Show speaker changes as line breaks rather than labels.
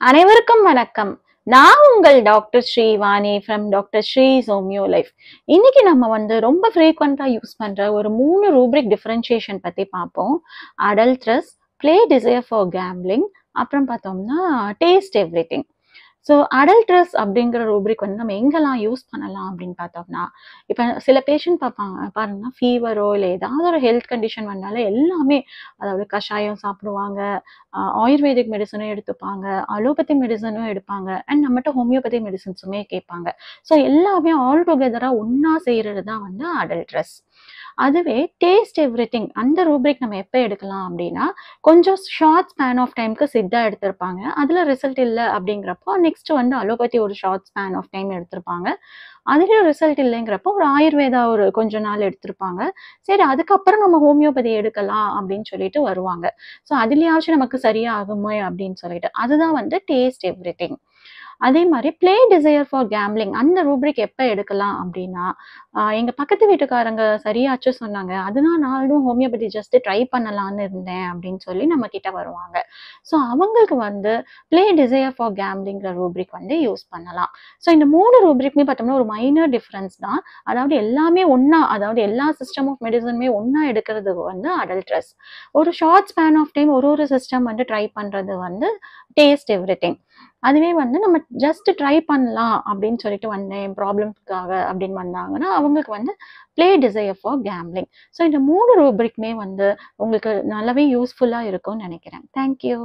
அனைவருக்கும் வணக்கம். நான் உங்கள் doctor Srivani from doctor Sri homeo life. இன்னைக்கு நம்ம வந்து ரொம்ப ஃப்ரீக்வெண்ட்டாக யூஸ் பண்ணுற ஒரு மூணு ரூப்ரிக் டிஃப்ரென்ஷியேஷன் பற்றி பார்ப்போம். Adulteress play desire for gambling அப்புறம் பார்த்தோம்னா taste everything so adulterous அப்படிங்கிற ரூப்ரிக் வந்து நம்ம எங்கெல்லாம் யூஸ் பண்ணலாம் அப்படின்னு பார்த்தோம்னா இப்போ சில பேஷண்ட் பார்ப்பாங்க பாருங்கன்னா ஃபீவரோ இல்லை ஏதாவது ஒரு ஹெல்த் கண்டிஷன் வந்தாலும் எல்லாமே அதாவது கஷாயம் சாப்பிடுவாங்க ஆயுர்வேதிக் மெடிசனும் எடுத்துப்பாங்க அலோபதி மெடிசனும் எடுப்பாங்க அண்ட் நம்மகிட்ட ஹோமியோபதி மெடிசன்ஸுமே கேட்பாங்க. ஸோ எல்லாமே ஆல் டுகெதராக ஒன்றா செய்கிறது தான் வந்து அடல்ட்ரஸ் அதுவே டேஸ்ட் எவ்ரி திங் அந்த ரூப்ரிக் நம்ம எப்போ எடுக்கலாம் அப்படின்னா கொஞ்சம் ஷார்ட் ஸ்பேன் ஆஃப் டைம்க்கு சித்தா எடுத்திருப்பாங்க. அதில் ரிசல்ட் இல்லை அப்படிங்கிறப்போ நெக்ஸ்ட் வந்து அலோபதி ஒரு ஷார்ட் ஸ்பேன் ஆஃப் டைம் எடுத்திருப்பாங்க. அதுலேயும் ரிசல்ட் இல்லைங்கிறப்போ ஒரு ஆயுர்வேதா ஒரு கொஞ்ச நாள் எடுத்திருப்பாங்க. சரி அதுக்கப்புறம் நம்ம ஹோமியோபதி எடுக்கலாம் அப்படின்னு சொல்லிட்டு வருவாங்க. ஸோ அதுலேயாச்சும் நமக்கு சரியாகுமோ அப்படின்னு சொல்லிட்டு அதுதான் வந்து டேஸ்ட் எவ்ரி திங் அதே மாதிரி ப்ளே டிசையர் ஃபார் கேம்லிங் அந்த ரூப்ரிக் எப்போ எடுக்கலாம் அப்படின்னா எங்கள் பக்கத்து வீட்டுக்காரங்க சரியாச்சும் சொன்னாங்க. அதுதான் நானும் ஹோமியோபதி ஜஸ்ட் ட்ரை பண்ணலான்னு இருந்தேன் அப்படின்னு சொல்லி நம்ம கிட்ட வருவாங்க. ஸோ அவங்களுக்கு வந்து ப்ளே டிசையர் ஃபார் கேம்லிங்கிற ரூப்ரிக் வந்து யூஸ் பண்ணலாம். ஸோ இந்த மூணு ரூப்ரிக்குமே பார்த்தோம்னா ஒரு மைனர் டிஃப்ரென்ஸ் தான். அதாவது எல்லாமே ஒன்றா அதாவது எல்லா சிஸ்டம் ஆஃப் மெடிசனுமே ஒன்றா எடுக்கிறது வந்து அடல்ட்ரஸ் ஒரு ஷார்ட் ஸ்பேன் ஆஃப் டைம் ஒரு ஒரு சிஸ்டம் வந்து ட்ரை பண்ணுறது வந்து டேஸ்ட் எவ்ரி திங் அதுவே வந்து நம்ம ஜஸ்ட் ட்ரை பண்ணலாம் அப்படின்னு சொல்லிட்டு வந்தேன். ப்ராப்ளம்ஸ்க்காக அப்படின்னு வந்தாங்கன்னா அவங்களுக்கு வந்து play desire for gambling so இந்த மூணு ரூபிரிக்குமே வந்து உங்களுக்கு நல்லாவே யூஸ்ஃபுல்லாக இருக்கும்னு நினைக்கிறேன். தேங்க்யூ